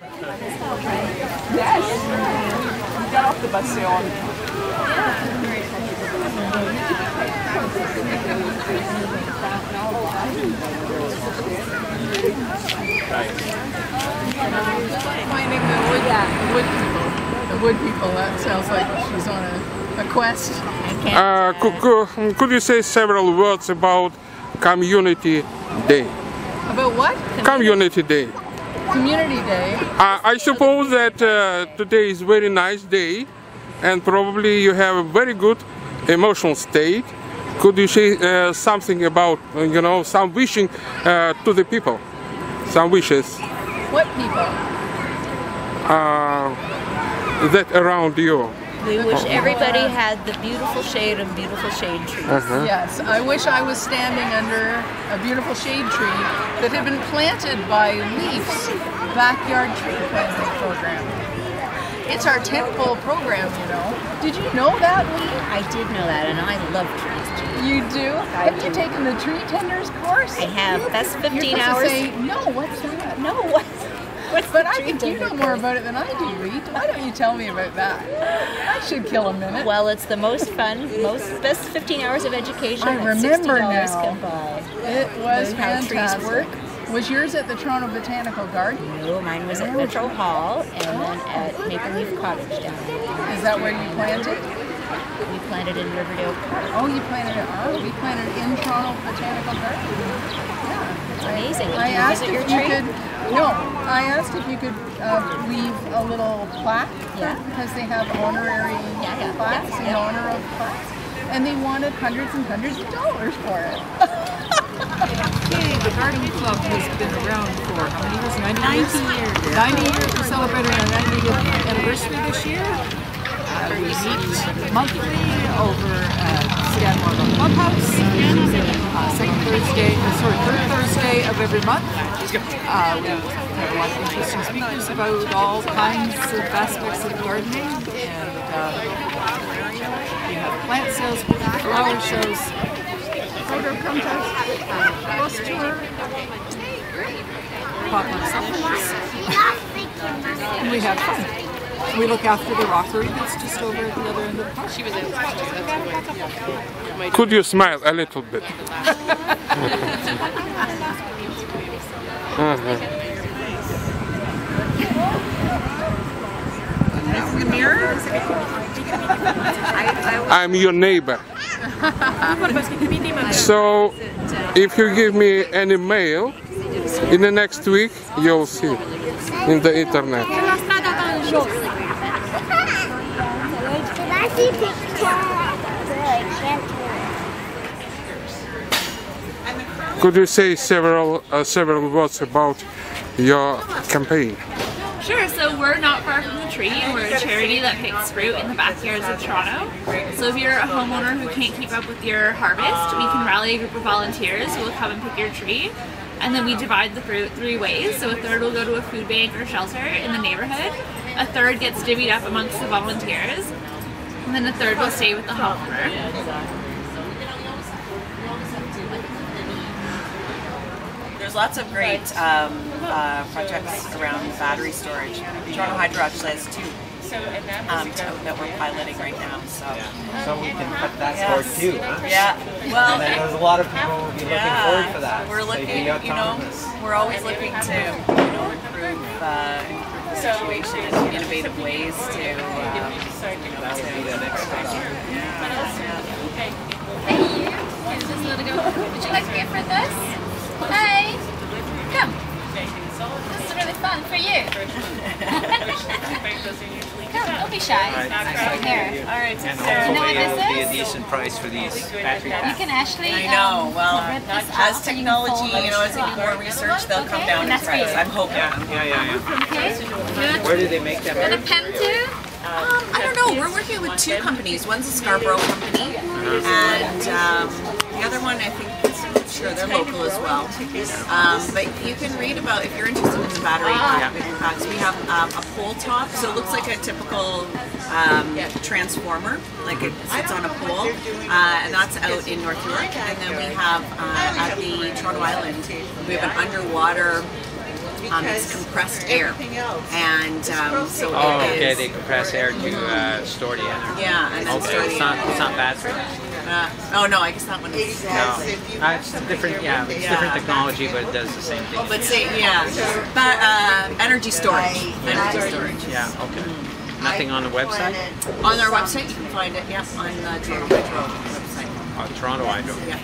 Yes. We got off the bus on. Finding the wood, wood people. The wood people. That sounds like she's on a, a quest. Uh, could, could, could you say several words about Community Day? About what? Community Day. Community Day. Uh, I suppose that uh, today is very nice day, and probably you have a very good emotional state. Could you say uh, something about, you know, some wishing uh, to the people, some wishes What people? uh, that around you? We uh-huh. wish everybody had the beautiful shade of beautiful shade trees. Uh-huh. Yes, I wish I was standing under a beautiful shade tree that had been planted by Leaf's backyard tree planting program. It's our tentpole program, you know. Did you know that, Lee? I did know that, and I love trees too. You do? Have you taken the tree tenders course? I have. That's 15 You're 15 supposed hours. to say, no, what's that? no, what? What's But I think you know more about it than I do, Reed. Why don't you tell me about that? I should kill a minute. Well, it's the most fun, most best 15 hours of education. I remember $60 now. It was Learn how trees fantastic. work. Was yours at the Toronto Botanical Garden? No, mine was at Metro oh. Hall and then at Maple Leaf Cottage down there. Is that where you planted? We planted in Riverdale Park. Oh, you planted it. Oh, we planted in Toronto Botanical Garden. Yeah. It's amazing. I you asked if you tree? could. No, I asked if you could uh, leave a little plaque. Yeah. Because they have honorary Yeah, yeah, plaques yeah, in honor of plaques, and they wanted hundreds and hundreds of dollars for it. Okay, the garden club has been around for how many years? 90, years? 90 years. We're celebrating our 90th anniversary this year. Uh, we meet monthly over at Stan Wadlow Clubhouse. Second Thursday, uh, sorry, third Thursday of every month. Uh, we have a lot of interesting speakers about all kinds of aspects of gardening. And uh, we have plant sales, flower shows, photo contest, uh, bus tour, pop-up supplements, and we have fun. We look after the rockery that's just over at the other end of the park. She was Could you smile a little bit? Uh-huh. in the mirror. I'm your neighbor. So, if you give me any mail, in the next week, you'll see in the internet. Can I see picture? Could you say several uh, several words about your campaign? Sure, so we're not far from the tree we're a charity that picks fruit in the backyards of Toronto. So if you're a homeowner who can't keep up with your harvest, we can rally a group of volunteers who will come and pick your tree. And then we divide the fruit three ways. So a third will go to a food bank or shelter in the neighborhood. A third gets divvied up amongst the volunteers. And then a third will stay with the homeowner. There's lots of great um, uh, projects around battery storage. Toronto Hydro actually has two um, two that we're piloting right now. So So we can cut that Yes. cord too, huh? yeah, well, then there's a lot of people who will be looking yeah, forward for that. we're looking. can be You know, we're always looking to you know improve, uh, improve the situation in innovative ways to. Uh, That would be the next step. Would you like to get for this? Hey, come. This is really fun for you. come, don't be shy. Here. all right, And Sarah. You know what hopefully it'll be a decent price for these battery You can actually. I know. um, Well, rip as off and you technology, you know, as they do more research, they'll come down and in price. you. I'm hoping. Yeah, yeah, yeah. Okay. Good. Where do they make them? And a pen too. Um, I don't know. We're working with two companies. One's a Scarborough company, and um, the other one I think sure they're local as well. Um, but you can read about if you're interested in the battery pack, packs. We have um, a pole top, so it looks like a typical um, transformer, like it sits on a pole, uh, and that's out in North York. And then we have uh, at the Toronto Island, we have an underwater Um, it's compressed air, and um, so Oh, it okay. is- They compress air to uh, store the energy. Yeah, and then Okay, store the it's not, it's not bad for that. Uh, oh no, I guess that one is. No, uh, it's different. Yeah, it's Yeah. different technology, but it does the same thing. But say, yeah, but uh, energy storage, energy storage. Yeah. Okay. Nothing on the website. On our website, you can find it. Yeah, on the Toronto Metro website. Oh, Toronto Hydro. Yeah.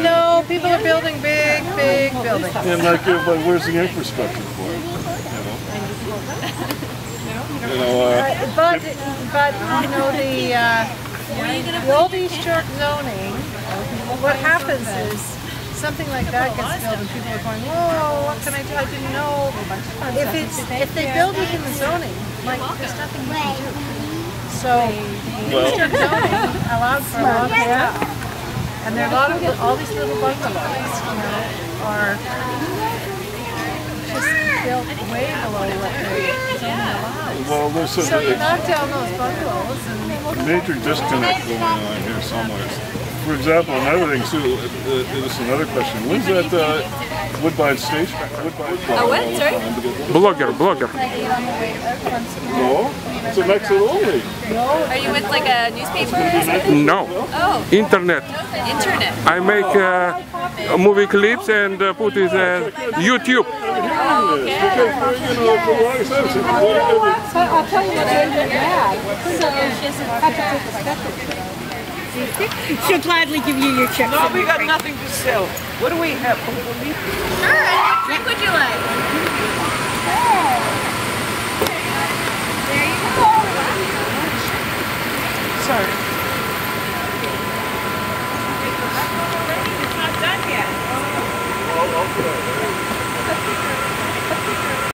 No, people are building big, big buildings. And like, uh, like, where's the infrastructure for it? You know? You know, uh, But, but, you know, the, uh, the old East York zoning, what happens is, something like that gets built and people are going, whoa, what can I do, I didn't know. If it's, if they build it in the zoning, like, there's nothing you can do. So, the East zoning allowed for a lot of stuff. And there are a lot of, all these little bungalows, you know, are just built way below what the zoning allows. Well, there's So you a, knock down those bungalows and a major disconnect going on here somewhere. For example, another thing, Sue, uh, uh, this is another question. When's that uh, Woodbine Station? Woodbine, A what? Sorry? Blogger, blogger. No, it's an exit only. Are you with like a newspaper or something? No. Oh, Internet. internet. I make uh, movie clips and uh, put it uh, YouTube. Oh, okay. Because, you know, for long sense, it's whatever. I'll tell you what made her mad. So she doesn't have to take a special She'll gladly give you your chips. No, we got nothing to sell. What do we have? Sure, and what drink would you like?